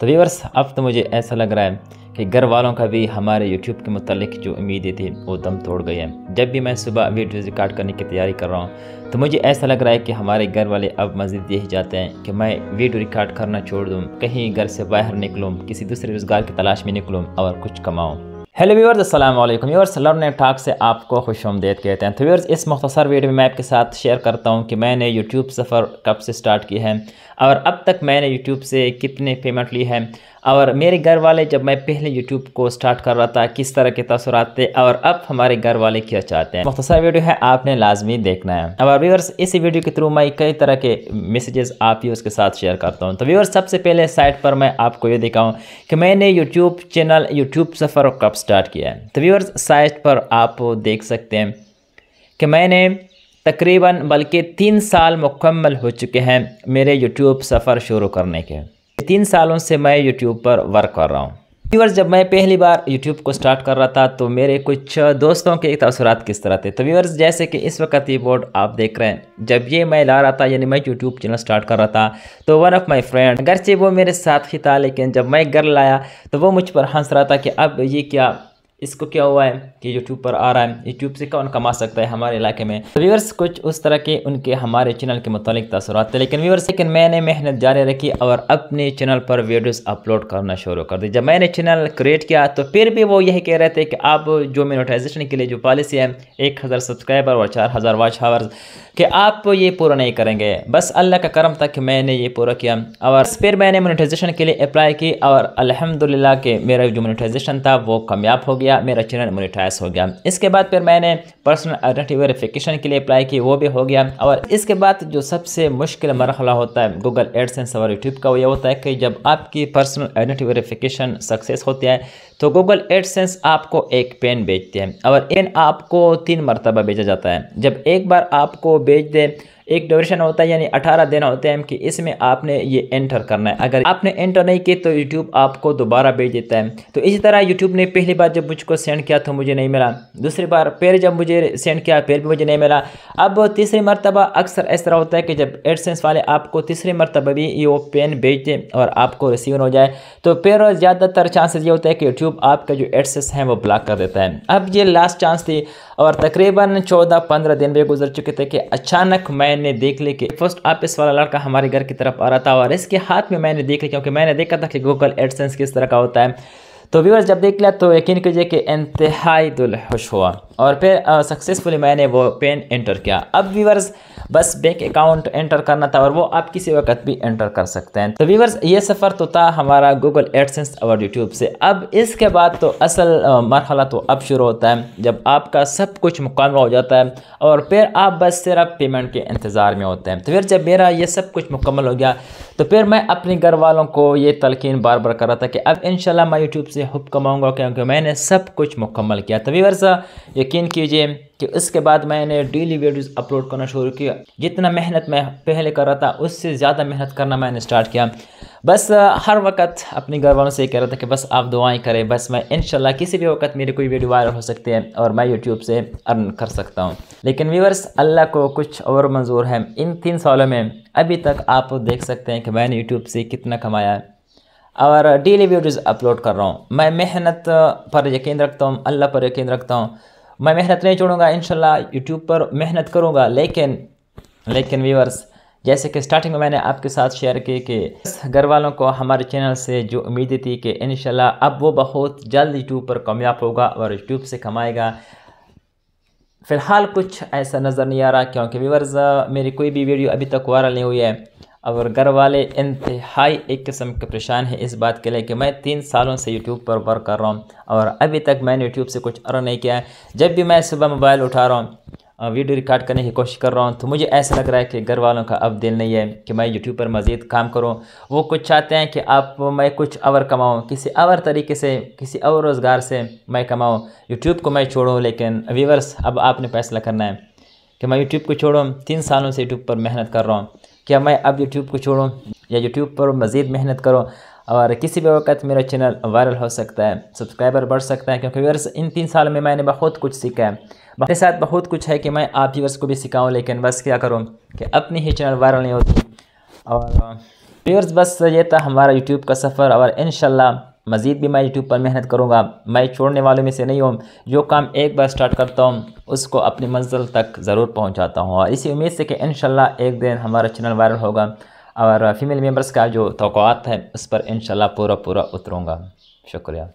तो व्यूवर्स अब तो मुझे ऐसा लग रहा है कि घर वालों का भी हमारे यूट्यूब के मतलब जो उम्मीदें थी, वो दम तोड़ गई हैं। जब भी मैं सुबह वीडियो रिकॉर्ड करने की तैयारी कर रहा हूँ तो मुझे ऐसा लग रहा है कि हमारे घर वाले अब मज़ीद यही जाते हैं कि मैं वीडियो रिकॉर्ड करना छोड़ दूँ, कहीं घर से बाहर निकलूँ, किसी दूसरे रोज़गार की तलाश में निकलूँ और कुछ कमाऊँ। हेलो व्यूवर्स अस्सलाम वालेकुम व्यूवर्स लर्न टाक से आपको खुश आमदेद कहते हैं। तो व्यूवर्स इस मुख्तसर वीडियो में मैं आपके साथ शेयर करता हूँ कि मैंने यूट्यूब सफ़र कब से स्टार्ट की है और अब तक मैंने यूट्यूब से कितने पेमेंट ली है और मेरे घर वाले जब मैं पहले यूट्यूब को स्टार्ट कर रहा था, किस तरह के तसरात थे और अब हमारे घर वाले क्या चाहते हैं। मुख्तसर वीडियो है, आपने लाजमी देखना है। और व्यूवर्स इस वीडियो के थ्रू मैं कई तरह के मैसेजेस आप ही उसके साथ शेयर करता हूँ। तो व्यूवर्स सबसे पहले साइट पर मैं आपको ये दिखाऊँ कि मैंने यूट्यूब चैनल यूट्यूब सफ़र कब स्टार्ट किया है। तो व्यूअर्स साइट पर आप देख सकते हैं कि मैंने तकरीबन बल्कि तीन साल मुकम्मल हो चुके हैं मेरे यूट्यूब सफ़र शुरू करने के। तीन सालों से मैं यूट्यूब पर वर्क कर रहा हूँ। व्यूवर्स जब मैं पहली बार यूट्यूब को स्टार्ट कर रहा था तो मेरे कुछ दोस्तों के तसरात किस तरह थे? तो व्यूवर्स जैसे कि इस वक्त ये बोर्ड आप देख रहे हैं, जब ये मैं ला रहा था, यानी मैं यूट्यूब चैनल स्टार्ट कर रहा था तो वन ऑफ़ माय फ्रेंड से वो मेरे साथ ही था, लेकिन जब मैं घर लाया तो वो मुझ पर हंस रहा था कि अब ये क्या इसको क्या हुआ है कि यूट्यूब पर आ रहा है। यूट्यूब से कौन कमा सकता है हमारे इलाके में? तो व्यूवर्स कुछ उस तरह के उनके हमारे चैनल के मुतालिक तसरत थे। लेकिन व्यूवर्स लेकिन मैंने मेहनत जारी रखी और अपने चैनल पर वीडियोस अपलोड करना शुरू कर दी। जब मैंने चैनल क्रिएट किया तो फिर भी वो यही कह रहे थे कि आप जो मोनेटाइजेशन के लिए जो पॉलिसी है, एक हज़ार सब्सक्राइबर और चार हज़ार वॉच हावर्स कि आप ये पूरा नहीं करेंगे। बस अल्लाह का करम था कि मैंने ये पूरा किया और फिर मैंने मोनेटाइजेशन के लिए अप्लाई की और अलहमदिल्ला के मेरा जो मोनेटाइजेशन था, वो कामयाब हो गया। मेरा चैनल मोनिटाइज हो गया। इसके बाद फिर मैंने पर्सनल आइडेंटिटी वेरिफिकेशन के लिए अप्लाई की वो भी हो गया। और इसके बाद जो सबसे मुश्किल मरहला होता है गूगल एडसेंस और यूट्यूब का, वो ये होता है कि जब आपकी पर्सनल आइडेंटिटी वेरिफिकेशन सक्सेस होती है तो गूगल एडसेंस आपको एक पेन बेचते हैं। और पेन आपको तीन मरतबा भेजा जाता है। जब एक बार आपको बेच दे, एक ड्यूरेशन होता है, यानी 18 दिन होते हैं कि इसमें आपने ये एंटर करना है। अगर आपने एंटर नहीं किया तो यूट्यूब आपको दोबारा भेज देता है। तो इसी तरह यूट्यूब ने पहली बार जब मुझको सेंड किया तो मुझे नहीं मिला। दूसरी बार फिर जब मुझे सेंड किया, फिर भी मुझे नहीं मिला। अब तीसरी मरतबा अक्सर इस तरह होता है कि जब एडसेंस वाले आपको तीसरी मरतबा भी ये वो पेन भेज दें और आपको रिसीव हो जाए। तो फिर ज़्यादातर चांसेस ये होता है कि यूट्यूब आपका जो एडसेस हैं, वो ब्लॉक कर देता है। अब ये लास्ट चांस थी और तकरीबन चौदह पंद्रह दिन भी गुजर चुके थे कि अचानक मैंने देख ली कि फ़र्स्ट ऑफ़िस वाला लड़का हमारे घर की तरफ़ आ रहा था और इसके हाथ में मैंने देख लिया क्योंकि मैंने देखा था कि गूगल एडसेंस किस तरह का होता है। तो व्यूअर्स जब देख लिया तो यकीन कीजिए कि इंतहाई दिल खुश हुआ। और फिर सक्सेसफुली मैंने वो पेन एंटर किया। अब व्यूवर्स बस बैंक अकाउंट एंटर करना था और वो आप किसी वक्त भी एंटर कर सकते हैं। तो व्यूवर्स ये सफ़र तो था हमारा गूगल एडसेंस और यूट्यूब से। अब इसके बाद तो असल मरहला तो अब शुरू होता है, जब आपका सब कुछ मुकम्मल हो जाता है और फिर आप बस सिर्फ़ पेमेंट के इंतज़ार में होते हैं। तो फिर जब मेरा ये सब कुछ मुकम्मल हो गया तो फिर मैं अपने घर वालों को ये तलकिन बार बार कर रहा था कि अब इन मैं यूट्यूब से हुब कमाऊँगा क्योंकि मैंने सब कुछ मुकम्मल किया। तो व्यूवर्स यकीन कीजिए कि उसके बाद मैंने डेली वीडियोस अपलोड करना शुरू किया। जितना मेहनत मैं पहले कर रहा था, उससे ज़्यादा मेहनत करना मैंने स्टार्ट किया। बस हर वक्त अपने घर वालों से कह रहा था कि बस आप दुआएँ करें। बस मैं इन किसी भी वक्त मेरी कोई वीडियो वायरल हो सकती है और मैं यूट्यूब से अर्न कर सकता हूँ। लेकिन व्यूवर्स अल्लाह को कुछ और मंजूर है। इन तीन सालों में अभी तक आप देख सकते हैं कि मैंने यूट्यूब से कितना कमाया है। और डेली वीडियोज़ अपलोड कर रहा हूँ। मैं मेहनत पर यकीन रखता हूँ, अल्लाह पर यकीन रखता हूँ। मैं मेहनत नहीं छोड़ूँगा इन यूट्यूब पर मेहनत करूँगा, लेकिन लेकिन व्यूवर्स जैसे कि स्टार्टिंग में मैंने आपके साथ शेयर की कि घर वालों को हमारे चैनल से जो उम्मीद थी कि इन अब वो बहुत जल्द यूट्यूब पर कामयाब होगा और यूट्यूब से कमाएगा। फ़िलहाल कुछ ऐसा नज़र नहीं आ रहा, क्योंकि व्यूवर्स मेरी कोई भी वीडियो अभी तक वायरल नहीं हुई है। और घर वाले इंतहाई एक किस्म के परेशान हैं इस बात के लिए कि मैं तीन सालों से यूट्यूब पर वर्क कर रहा हूँ और अभी तक मैंने यूट्यूब से कुछ अर्न नहीं किया है। जब भी मैं सुबह मोबाइल उठा रहा हूँ, वीडियो रिकॉर्ड करने की कोशिश कर रहा हूँ तो मुझे ऐसा लग रहा है कि घर वालों का अब दिल नहीं है कि मैं यूट्यूब पर मज़ीद काम करूँ। वो कुछ चाहते हैं कि आप, मैं कुछ और कमाऊँ, किसी और तरीके से, किसी और रोज़गार से मैं कमाऊँ। यूट्यूब को मैं छोड़ूँ, लेकिन व्यूवर्स अब आपने फैसला करना है कि मैं यूट्यूब को छोड़ूँ। तीन सालों से यूट्यूब पर मेहनत कर रहा हूँ। क्या मैं अब यूट्यूब को छोड़ूँ या यूट्यूब पर मज़ीद मेहनत करूँ? और किसी भी वक्त मेरा चैनल वायरल हो सकता है सब्सक्राइबर बढ़ सकता है, क्योंकि व्यवर्स इन तीन साल में मैंने बहुत कुछ सीखा है। मेरे साथ बहुत कुछ है कि मैं आप व्यवर्स को भी सिखाऊँ, लेकिन बस क्या करूँ कि अपनी ही चैनल वायरल नहीं होती। और व्यवर्स बस ये था हमारा यूट्यूब का सफ़र, और इन मज़ीद भी मैं यूट्यूब पर मेहनत करूँगा। मैं छोड़ने वालों में से नहीं हूँ। जो काम एक बार स्टार्ट करता हूँ, उसको अपनी मंजिल तक ज़रूर पहुँचाता हूँ। और इसी उम्मीद से कि इन एक दिन हमारा चैनल वायरल होगा और फीमेल मेंबर्स का जो तो है, उस पर इन पूरा पूरा उतरूँगा। शुक्रिया।